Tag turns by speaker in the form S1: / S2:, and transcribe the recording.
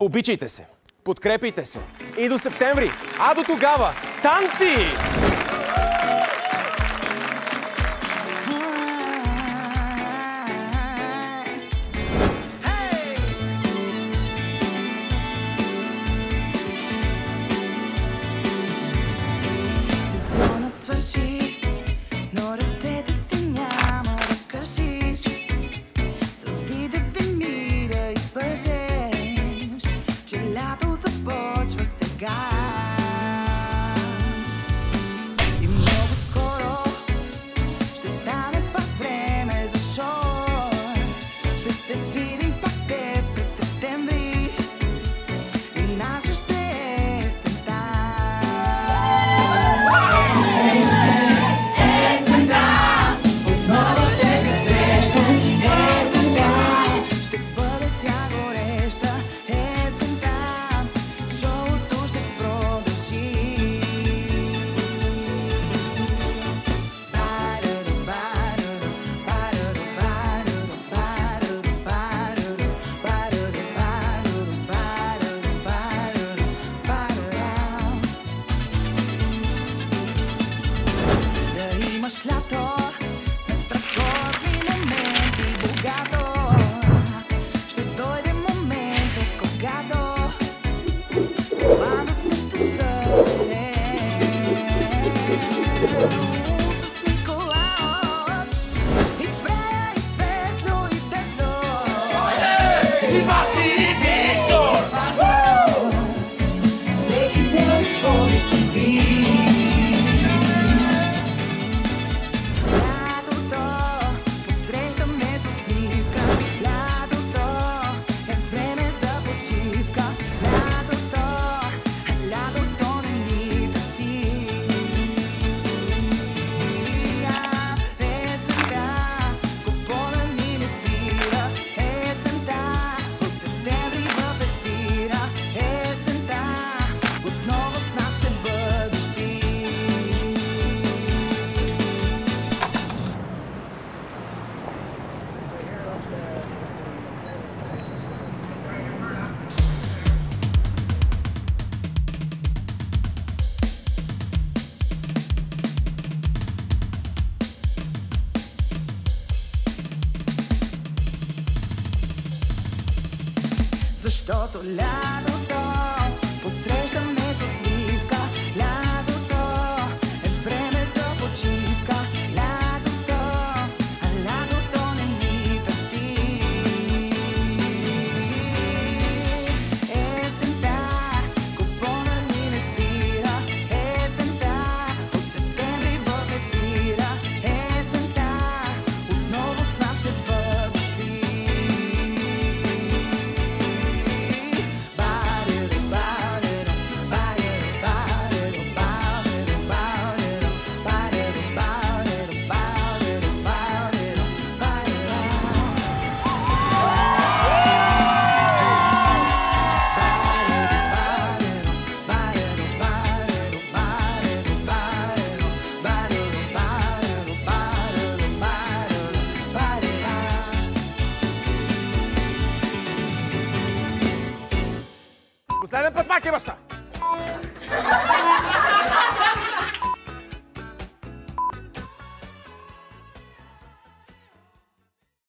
S1: Обичайте се, подкрепите се и до септември, а до тогава танци!
S2: Imaš lato, na strahovni moment i bogato Što moment, kogado Vanut nešto zove защото лятото
S1: Pozdravljam podpake, bosta!